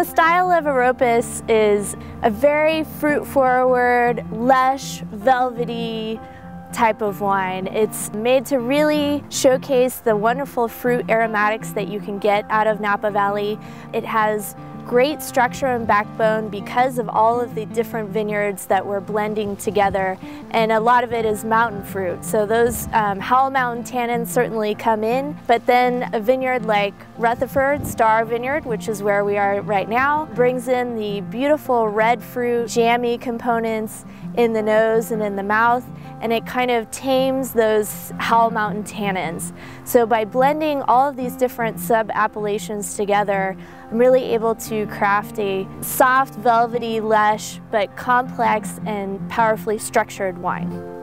The style of Oroppas is a very fruit-forward, lush, velvety, type of wine. It's made to really showcase the wonderful fruit aromatics that you can get out of Napa Valley. It has great structure and backbone because of all of the different vineyards that we're blending together and a lot of it is mountain fruit so those um, Howell Mountain tannins certainly come in but then a vineyard like Rutherford Star Vineyard which is where we are right now brings in the beautiful red fruit jammy components in the nose and in the mouth and it kind of tames those Howell Mountain tannins. So by blending all of these different sub-appellations together, I'm really able to craft a soft, velvety, lush, but complex and powerfully structured wine.